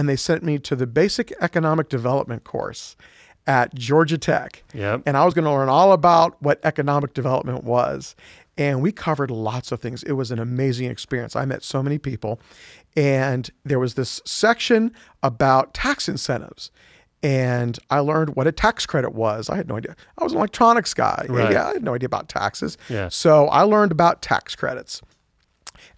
and they sent me to the basic economic development course at Georgia Tech. Yep. And I was going to learn all about what economic development was. And we covered lots of things. It was an amazing experience. I met so many people. And there was this section about tax incentives. And I learned what a tax credit was. I had no idea. I was an electronics guy. Right. Yeah, I had no idea about taxes. Yeah. So I learned about tax credits.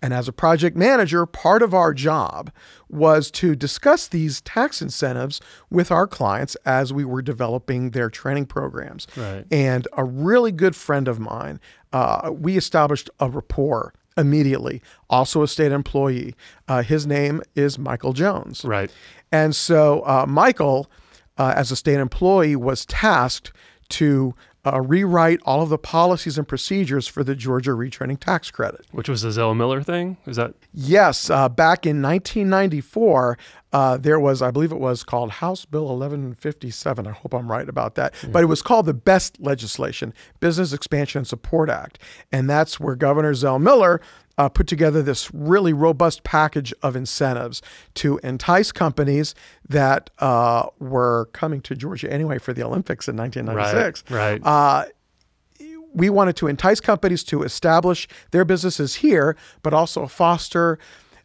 And as a project manager, part of our job was to discuss these tax incentives with our clients as we were developing their training programs. Right. And a really good friend of mine, uh, we established a rapport immediately, also a state employee. Uh, his name is Michael Jones. Right. And so uh, Michael, uh, as a state employee, was tasked to uh, rewrite all of the policies and procedures for the Georgia retraining tax credit. Which was the Zell Miller thing? Is that Yes, uh, back in 1994, uh, there was, I believe it was called House Bill 1157. I hope I'm right about that. But it was called the BEST legislation, Business Expansion and Support Act. And that's where Governor Zell Miller uh, put together this really robust package of incentives to entice companies that uh, were coming to Georgia anyway for the Olympics in 1996 right? uh, we wanted to entice companies to establish their businesses here, but also foster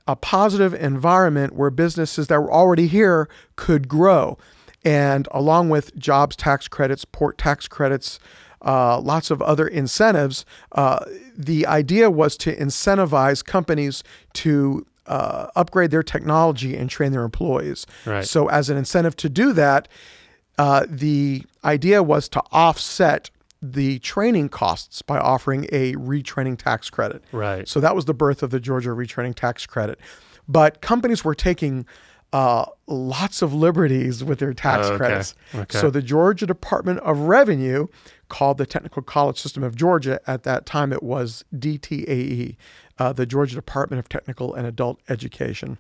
a positive environment where businesses that were already here could grow. And along with jobs tax credits, port tax credits, uh, lots of other incentives, uh, the idea was to incentivize companies to uh, upgrade their technology and train their employees. Right. So, as an incentive to do that, uh, the idea was to offset the training costs by offering a retraining tax credit. Right. So that was the birth of the Georgia retraining tax credit. But companies were taking uh, lots of liberties with their tax Oh, okay. credits. Okay. So the Georgia Department of Revenue called the Technical College System of Georgia, at that time it was DTAE, uh, the Georgia Department of Technical and Adult Education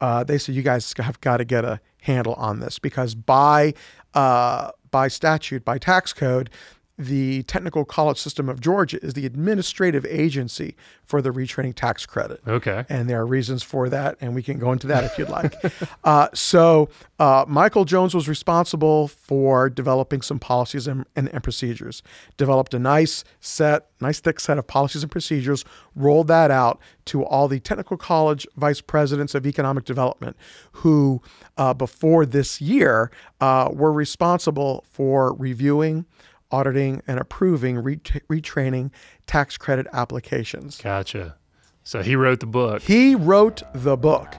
uh, they said you guys have got to get a handle on this because by uh, by statute, by tax code, the Technical College System of Georgia is the administrative agency for the retraining tax credit. Okay. And there are reasons for that, and we can go into that if you'd like. uh, so, uh, Michael Jones was responsible for developing some policies and, and, and procedures, developed a nice set, nice thick set of policies and procedures, rolled that out to all the technical college vice presidents of economic development who, uh, before this year, uh, were responsible for reviewing auditing and approving ret- retraining tax credit applications. Gotcha. So he wrote the book. He wrote the book.